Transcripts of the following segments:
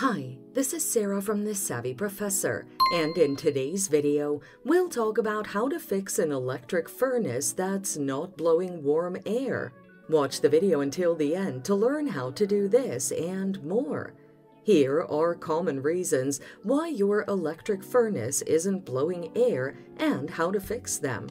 Hi, this is Sarah from The Savvy Professor, and in today's video, we'll talk about how to fix an electric furnace that's not blowing warm air. Watch the video until the end to learn how to do this and more. Here are common reasons why your electric furnace isn't blowing air and how to fix them.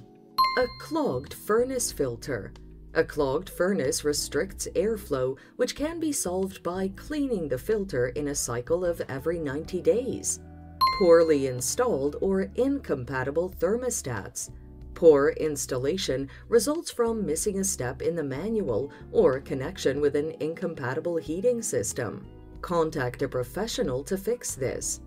A clogged furnace filter. A clogged furnace restricts airflow, which can be solved by cleaning the filter in a cycle of every 90 days. Poorly installed or incompatible thermostats. Poor installation results from missing a step in the manual or connection with an incompatible heating system. Contact a professional to fix this.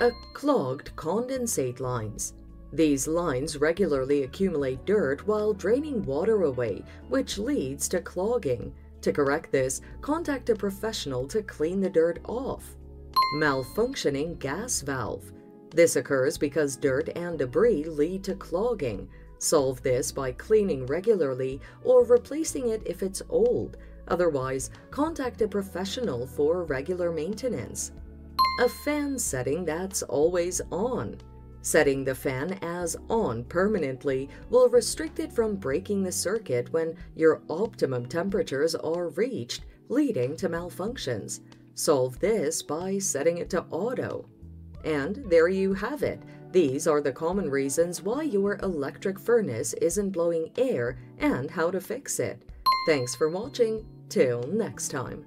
A clogged condensate lines. These lines regularly accumulate dirt while draining water away, which leads to clogging. To correct this, contact a professional to clean the dirt off. Malfunctioning gas valve. This occurs because dirt and debris lead to clogging. Solve this by cleaning regularly or replacing it if it's old. Otherwise, contact a professional for regular maintenance. A fan setting that's always on. Setting the fan as on permanently will restrict it from breaking the circuit when your optimum temperatures are reached, leading to malfunctions. Solve this by setting it to auto. And there you have it. These are the common reasons why your electric furnace isn't blowing air and how to fix it. Thanks for watching. Till next time.